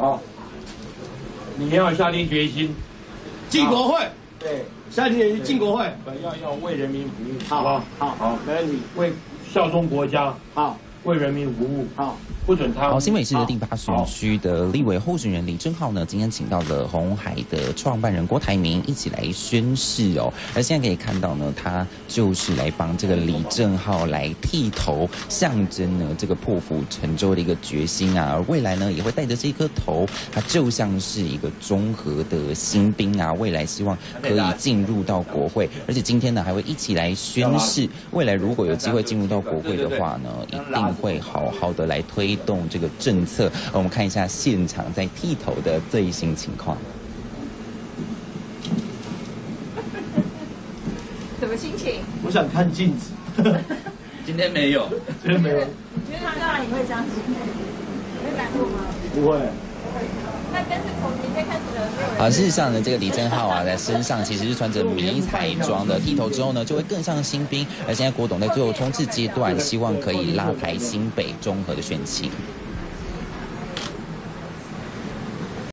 好你要下定决心。进国会。对。下定决心进国会。要要为人民服务。好好好好没问题。为效忠国家。好。为人民服务，好。不准他。好，新北市的第八选区的立委候选人李正浩呢，今天请到了红海的创办人郭台铭一起来宣誓哦。而现在可以看到呢，他就是来帮这个李正浩来剃头，象征呢这个破釜沉舟的一个决心啊。而未来呢，也会带着这颗头，他就像是一个综合的新兵啊。未来希望可以进入到国会，而且今天呢还会一起来宣誓，未来如果有机会进入到国会的话呢，一定会好好的来推。动这个政策，我们看一下现场在剃头的最新情况。什么心情？我想看镜子。今天没有，今天没有。你觉得他当然你会这样子，会难过吗？不会。那但是而，事实上呢，这个李正浩啊，在身上其实是穿着迷彩装的，剃头之后呢，就会更像新兵。而现在郭董在最后冲刺阶段，希望可以拉抬新北综合的选情。